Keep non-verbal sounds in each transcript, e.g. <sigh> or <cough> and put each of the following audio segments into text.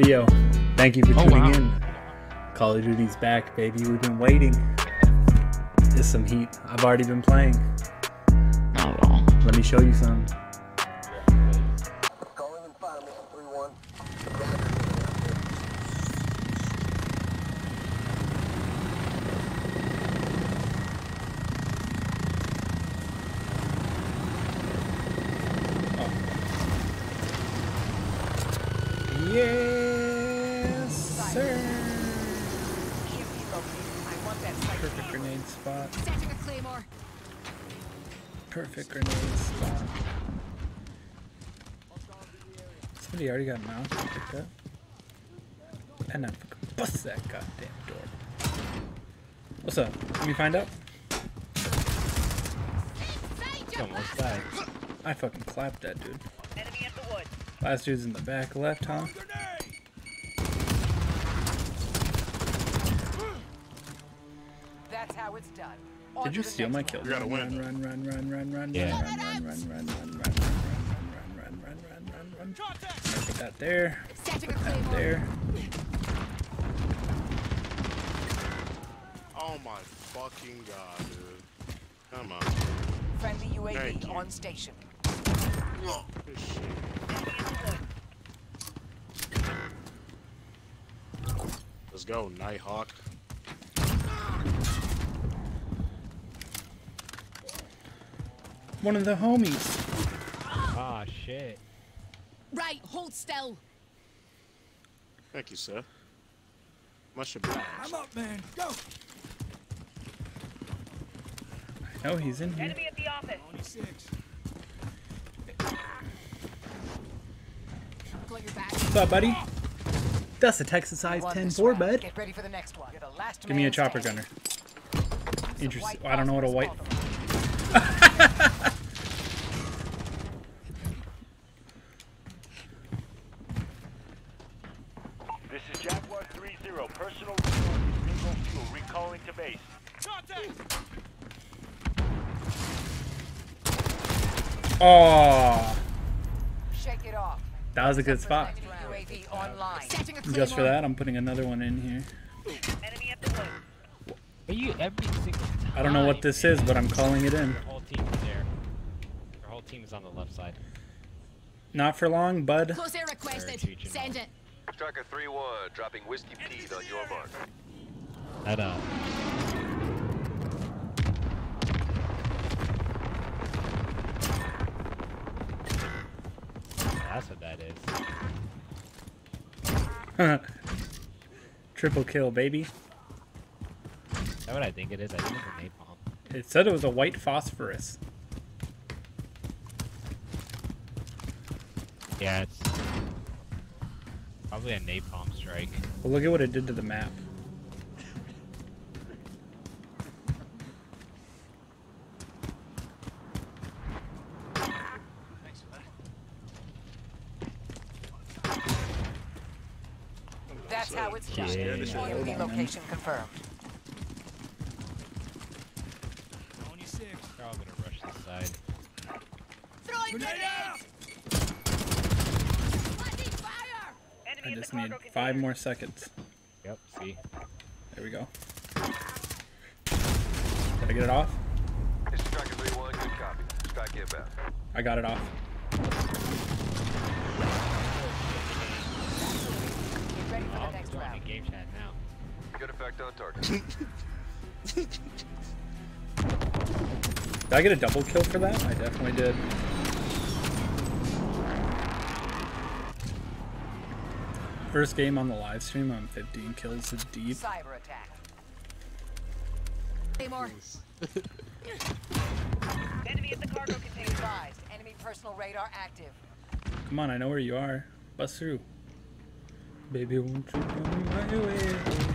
video. Thank you for Oh, tuning wow. in. Call of Duty's back, baby. We've been waiting. There's some heat. I've already been playing. Not at all. Let me show you some. Calling in fire, mission 3-1. Yes, sir. EMP located. I want that site. Perfect grenade spot. Setting a claymore. Perfect grenade spot. Somebody already got an ounce picked up. And I fucking bust that goddamn door. What's up? Let me find out. Almost died. I fucking clapped that dude. Enemy at the wood. Last dude's in the back left, huh? That's how it's done. On Did you steal my one. kill? gotta Run, win. run, run, run, run, run, Yeah. run, run, run, run, run, run, run, run, run, run, run, run, run, run. Put that there. Setting a That claymore. there. Oh my fucking god, dude. Come on. Friendly Thank UAV you. on station. Good shit. Let's go, Nighthawk. One of the homies. Ah, shit. Right, hold still. Thank you, sir. Much obliged. I'm up, man. Go. I know he's in here. Enemy at the office. 26. Got. What's up, buddy? That's a Texas size Won 10 this 4, round. bud. Get ready for the next one. You're last Give me a chopper gunner. Interesting. white I don't know what a white. Phosphorus This is Jaguar 3-0. Personal resources, fuel. Recalling to base. Oh, Shake it off. that was a good spot. UAV online. Setting a claymore. Just for that, I'm putting another one in here. Enemy at the wood. But you every single time. I don't know what this is, but I'm calling it in. Your whole team is there. Your whole team is on the left side. Not for long, bud. Close air requested. Very. Send it. Striker 3-1, dropping Willie Pete on your mark. That uh. That's what that is. <laughs> Triple kill, baby. Is that what I think it is? I think it's a napalm. It said it was a white phosphorus. Yeah, it's probably a napalm strike. Well, look at what it did to the map. That's how it's done. Yeah. UAV location confirmed. 26. They're all gonna rush this side. Throwing Grenade out. grenades. Lightning fire. I just need five more seconds. Yep. See. There we go. Did I get it off? This is Striker 3-1, good copy. Strike inbound. I got it off. Get ready for the next round. game chat now. Good effect on target. <laughs> Did I get a double kill for that? I definitely did. First game on the live stream, I'm 15 kills is deep. Cyber attack. Claymore. <laughs> Enemy at the cargo container. Advised. Enemy personal radar active. Come on, I know where you are. Bust through. Baby, won't you come my way?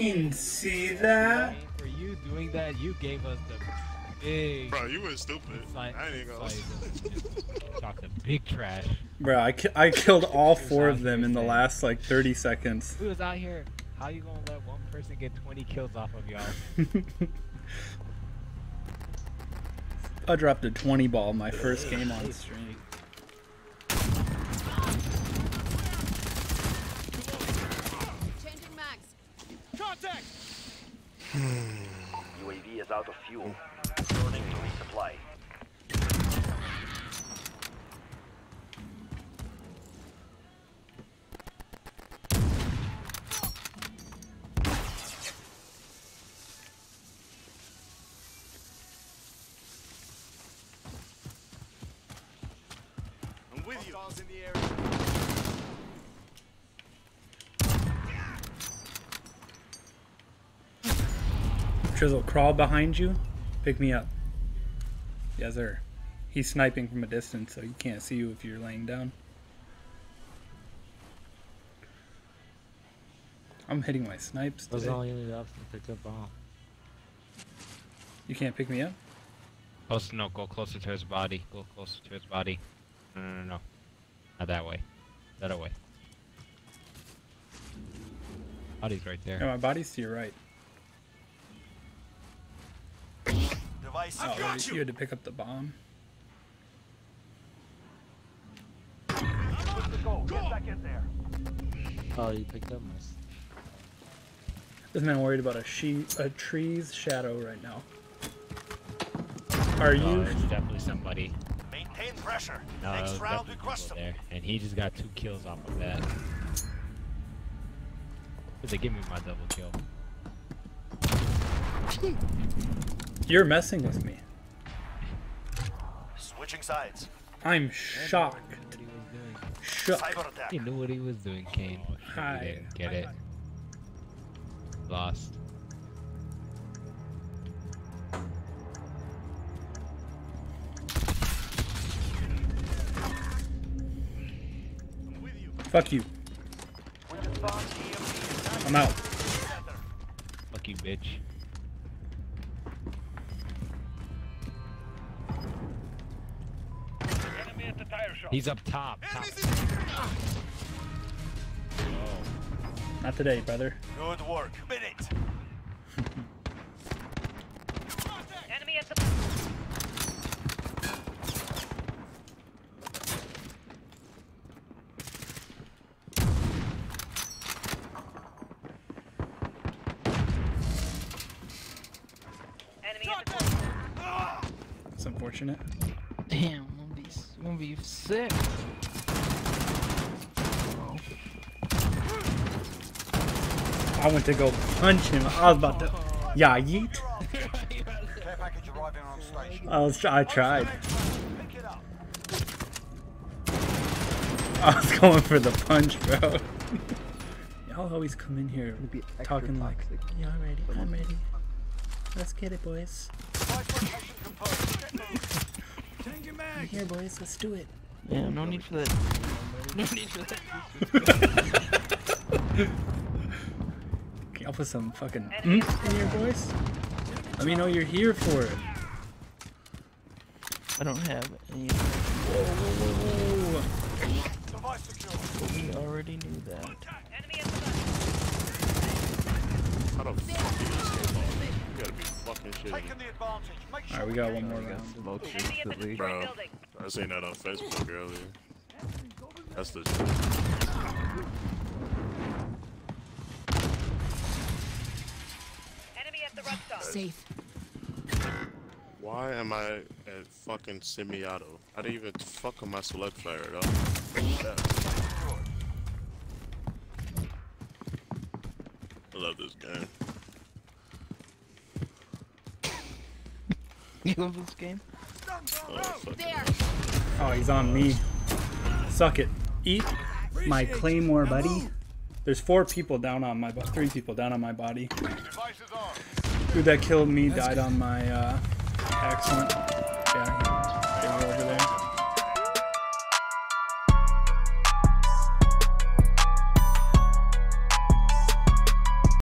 Fucking see that? For you doing that, you gave us the big. Bro, you were stupid. side- I ain't gonna. Talk the big trash. Bro, I, ki- I killed <laughs> all four of them in the last like 30 seconds. We was out here. How you gonna let one person get 20 kills off of y'all? <laughs> I dropped a 20 ball my first game on stream. Hmm. UAV is out of fuel. Hmm. Returning to resupply. I'm with you. Drizzle, crawl behind you. Pick me up. Yes, sir. He's sniping from a distance, so he can't see you if you're laying down. I'm hitting my snipes Those today. all you need up to pick up bomb. You can't pick me up? Close, no, go closer to his body. Go closer to his body. No, no, no, no. Not that way. That way. Body's right there. No, my body's to your right. Device Oh, secured. you had to pick up the bomb. Go. Get back in there. Oh, you picked up my. This man worried about a she a tree's shadow right now. Are Oh, you? there's definitely somebody. Maintain pressure. No, Next round, we crush them. there, and he just got two kills off of that. They give me my double kill. You're messing with me. Switching sides. I'm shocked. What he was doing. Shocked. He knew what he was doing, Kane. Hi. He didn't get it. Lost. I'm with you. Fuck you. We just bombed EMP. I'm out. Fuck you, bitch. He's up top. top. Oh. Not today, brother. Good work. Minute. <laughs> Enemy at the. Enemy at the. It's unfortunate. Damn, one be one be sick. I went to go punch him. I was about to. Yeah, yeet. Care package arriving on station. I was. I tried. Pick it up. I was <laughs> going for the punch, bro. <laughs> Y'all always come in here talking like, "Yeah, I'm ready. I'm ready. Let's get it, boys. Device location confirmed. Changing mags! Here, boys. Let's do it." Yeah, no need for that. <laughs> No need for that. Can y'all put some fucking mm in your voice? Let me know you're here for it. I don't have any. Whoa, whoa, whoa, whoa. We already knew that. Enemy at the. How the fuck do you escape off? You gotta be fucking shitting. Taking the advantage. Make sure All right, we got one more round. Enemy at Bro, building. I seen that on Facebook earlier. That's the Enemy at the rust stop. Safe. Why am I at fucking semi-auto? I didn't even fuck on my select fire at all. I love this game. <laughs> You love this game? Oh. Oh, he's on me. Suck it. Eat my claymore, buddy. There's four people down on my, three people down on my body. Dude that killed me died on my, uh, excellent. Yeah,